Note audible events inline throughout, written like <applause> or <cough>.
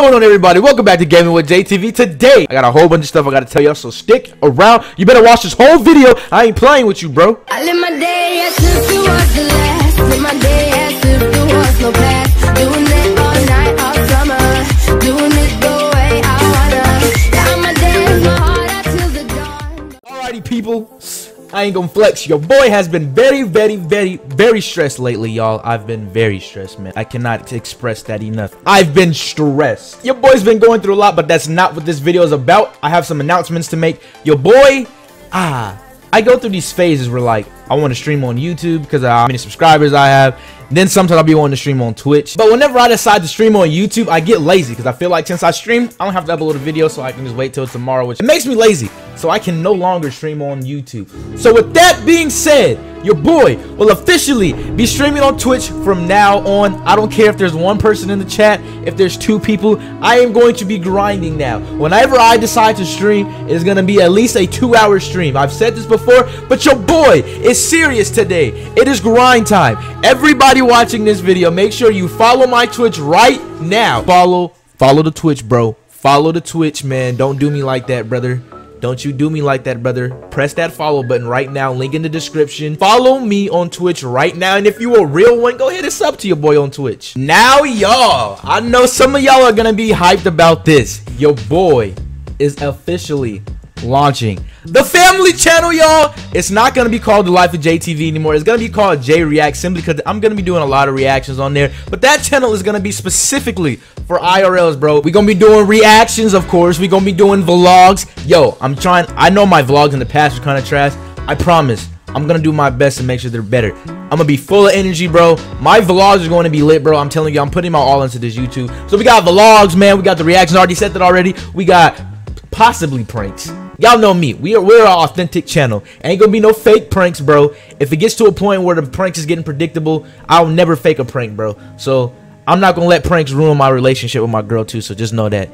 going on, everybody? Welcome back to Gaming with Jay TV. Today, I got a whole bunch of stuff I got to tell y'all, so stick around. You better watch this whole video. I ain't playing with you, bro. I live my day as if it was the last. Live my day as if there was no past. Doing it all night, all summer. Doing it the way I wanna. Yeah, I'ma my heart out till the dawn. Alrighty, people. I ain't gonna flex. Your boy has been very, very, very, very stressed lately, y'all. I've been very stressed, man. I cannot express that enough. I've been stressed. Your boy's been going through a lot, but that's not what this video is about. I have some announcements to make. Your boy, ah, I go through these phases where, like, I want to stream on YouTube because of how many subscribers I have. Then sometimes I'll be wanting to stream on Twitch. But whenever I decide to stream on YouTube, I get lazy because I feel like since I stream, I don't have to upload a video so I can just wait till tomorrow, which it makes me lazy. So I can no longer stream on YouTube. So with that being said, your boy will officially be streaming on Twitch from now on. I don't care if there's one person in the chat, if there's two people, I am going to be grinding now. Whenever I decide to stream, it is going to be at least a two hour stream. I've said this before, but your boy is serious today. It is grind time. Everybody watching this video, make sure you follow my Twitch right now. Follow, follow the Twitch, bro. Follow the Twitch, man. Don't do me like that, brother. Don't you do me like that, brother. Press that follow button right now. Link in the description. Follow me on Twitch right now. And if you a real one, go hit us up to your boy on Twitch. Now, y'all, I know some of y'all are going to be hyped about this. Your boy is officially launching the family channel y'all it's not gonna be called the life of Jay TV anymore it's gonna be called j react simply because i'm gonna be doing a lot of reactions on there but that channel is gonna be specifically for irls bro we gonna be doing reactions of course we gonna be doing vlogs yo i'm trying i know my vlogs in the past were kind of trash i promise I'm gonna do my best to make sure they're better. I'm gonna be full of energy, bro. My vlogs are going to be lit, bro. I'm telling you, I'm putting my all into this YouTube. So we got vlogs, man. We got the reactions. already said that already. We got possibly pranks. Y'all know me. We are we're an authentic channel. Ain't gonna be no fake pranks, bro. If it gets to a point where the pranks is getting predictable, I'll never fake a prank, bro. So I'm not gonna let pranks ruin my relationship with my girl too. So just know that.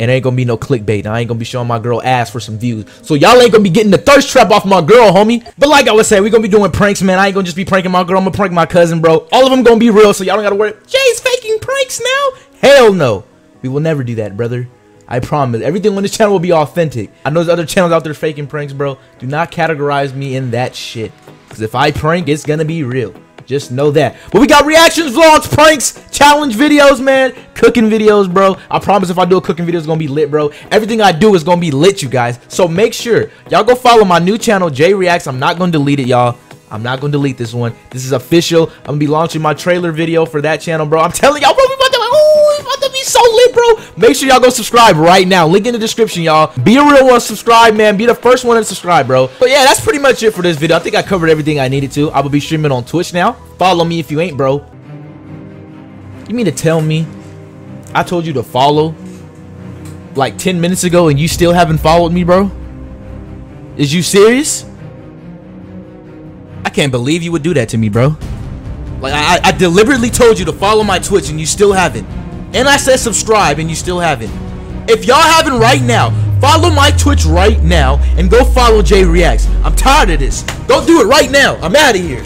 And ain't gonna be no clickbait. I ain't gonna be showing my girl ass for some views. So y'all ain't gonna be getting the thirst trap off my girl, homie. But like I was saying, we gonna be doing pranks, man. I ain't gonna just be pranking my girl. I'm gonna prank my cousin, bro. All of them gonna be real, so y'all don't gotta worry. Jay's faking pranks now? Hell no. We will never do that, brother. I promise. Everything on this channel will be authentic. I know there's other channels out there faking pranks, bro. Do not categorize me in that shit. Because if I prank, it's going to be real. Just know that. But we got reactions, vlogs, pranks, challenge videos, man. Cooking videos, bro. I promise if I do a cooking video, it's going to be lit, bro. Everything I do is going to be lit, you guys. So make sure y'all go follow my new channel, J Reacts. I'm not going to delete it, y'all. I'm not going to delete this one. This is official. I'm going to be launching my trailer video for that channel, bro. I'm <laughs> telling y'all, we about to, oh, we about to be so lit, bro. Make sure y'all go subscribe right now. Link in the description, y'all. Be a real one, subscribe, man. Be the first one to subscribe, bro. But yeah, that's pretty much it for this video. I think I covered everything I needed to. I will be streaming on Twitch now. Follow me if you ain't, bro. You mean to tell me I told you to follow like 10 minutes ago and you still haven't followed me, bro? Is you serious? I can't believe you would do that to me, bro. Like, I, I deliberately told you to follow my Twitch and you still haven't. And I said subscribe and you still haven't. If y'all haven't right now, follow my Twitch right now and go follow J Reacts. I'm tired of this. Don't do it right now. I'm out of here.